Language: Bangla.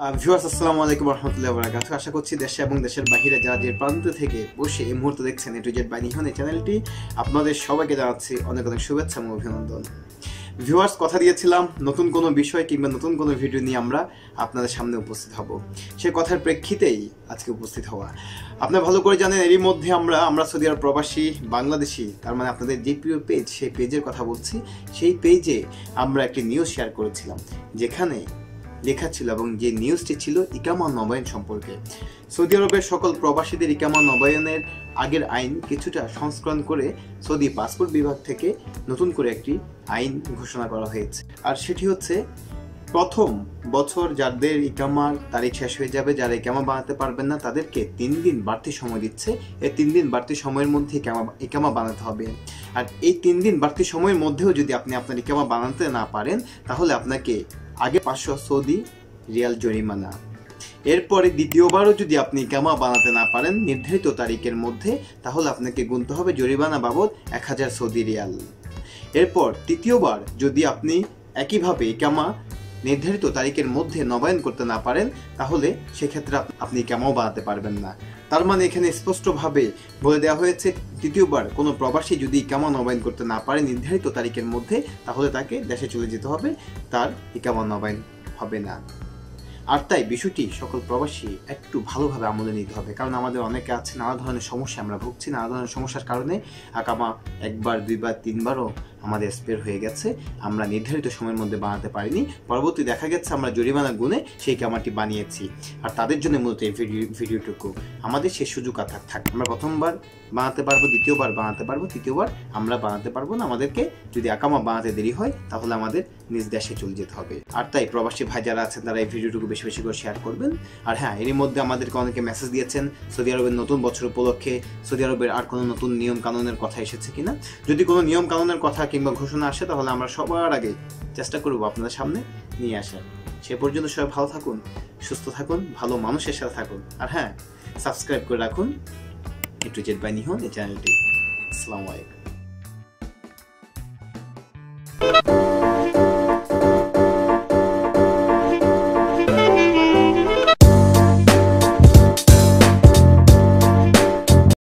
ভিউয়ার্স আসসালামু আলাইকুম রহমতুল্লাহ বরাকাত আশা করছি দেশে এবং দেশের বাহিরে যারা যে প্রান্ত থেকে বসে এই মুহূর্তে দেখছেন এটু জেড বাই এই চ্যানেলটি আপনাদের সবাইকে জানাচ্ছি অনেক অনেক শুভেচ্ছা এবং অভিনন্দন। ভিউয়ার্স কথা দিয়েছিলাম, নতুন কোনো বিষয় কিংবা নতুন কোনো ভিডিও নিয়ে আমরা আপনাদের সামনে উপস্থিত হব। সে কথার প্রেক্ষিতেই আজকে উপস্থিত হওয়া। আপনারা ভালো করে জানেন, এরই মধ্যে আমরা আমরা সৌদি আরব প্রবাসী, বাংলাদেশি, তার মানে আপনাদের যে প্রিয় পেজ সেই পেজের কথা বলছি। সেই পেজে আমরা একটি নিউজ শেয়ার করেছিলাম, যেখানে লেখা ছিল এবং যে নিউজটি ছিল ইকামা নবায়ন সম্পর্কে। সৌদি আরবের সকল প্রবাসীদের ইকামা নবায়নের আগের আইন কিছুটা সংস্করণ করে সৌদি পাসপোর্ট বিভাগ থেকে নতুন করে একটি আইন ঘোষণা করা হয়েছে। আর সেটি হচ্ছে, প্রথম বছর যাদের ইকামার তারিখ শেষ হয়ে যাবে, যারা ইকামা বানাতে পারবেন না, তাদেরকে তিন দিন বাড়তি সময় দিচ্ছে। এই তিন দিন বাড়তি সময়ের মধ্যে ইকামা ইকামা বানাতে হবে। আর এই তিন দিন বাড়তি সময়ের মধ্যেও যদি আপনি আপনার ইকামা বানাতে না পারেন, তাহলে আপনাকে আগে পাঁচশো সৌদি রিয়াল জরিমানা। এরপরে দ্বিতীয়বারও যদি আপনি ইকামা বানাতে না পারেন নির্ধারিত তারিখের মধ্যে, তাহলে আপনাকে গুনতে হবে জরিমানা বাবদ এক হাজার সৌদি রিয়াল। এরপর তৃতীয়বার যদি আপনি একইভাবে ইকামা নির্ধারিত তারিখের মধ্যে নবায়ন করতে না পারেন, তাহলে সেক্ষেত্রে আপনি ইকামাও বানাতে পারবেন না। তার মানে এখানে স্পষ্টভাবে বলে দেওয়া হয়েছে তৃতীয়বার কোনো প্রবাসী যদি ইকামা নবায়ন করতে না পারে নির্ধারিত তারিখের মধ্যে, তাহলে তাকে দেশে চলে যেতে হবে, তার ইকামা নবায়ন হবে না। আর তাই বিষয়টি সকল প্রবাসী একটু ভালোভাবে আমলে নিতে হবে, কারণ আমাদের অনেকে আছে নানা ধরনের সমস্যা আমরা ভুগছি, নানা ধরনের সমস্যার কারণে আকামা একবার, দুইবার, তিনবারও আমাদের স্পেয়ার হয়ে গেছে। আমরা নির্ধারিত সময়ের মধ্যে বানাতে পারিনি। পরবর্তী দেখা গেছে আমরা জরিমানা গুনে সেই কামাটি বানিয়েছি। আর তাদের জন্য মূলত এই ভিডিও, ভিডিওটুকু। আমাদের সেই সুযোগ আর থাক থাক। আমরা প্রথমবার বানাতে পারব, দ্বিতীয়বার বানাতে পারব, তৃতীয়বার আমরা বানাতে পারব না। আমাদেরকে যদি আকামা বানাতে দেরি হয়, তাহলে আমাদের নিজ দেশে চলে যেতে হবে। আর তাই প্রবাসী ভাই যারা আছেন, তারা এই ভিডিওটুকু বেশি বেশি করে শেয়ার করবেন। আর হ্যাঁ এরই মধ্যে আমাদেরকে অনেকে মেসেজ দিয়েছেন, সৌদি আরবের নতুন বছর উপলক্ষে সৌদি আরবের আর কোনো নতুন নিয়ম কানুনের কথা এসেছে কিনা? যদি কোনো নিয়ম কানুনের কথা কিংবা ঘোষণা আসে, তাহলে আমরা সবার আগে চেষ্টা করব আপনাদের সামনে নিয়ে আসার। সে পর্যন্ত সবাই ভালো থাকুন, সুস্থ থাকুন, ভালো মানুষের সাথে থাকুন। আর হ্যাঁ সাবস্ক্রাইব করে রাখুন। একটু জেট বাই নিহন, এই চ্যানেলটি। আসসালামু আলাইকুম।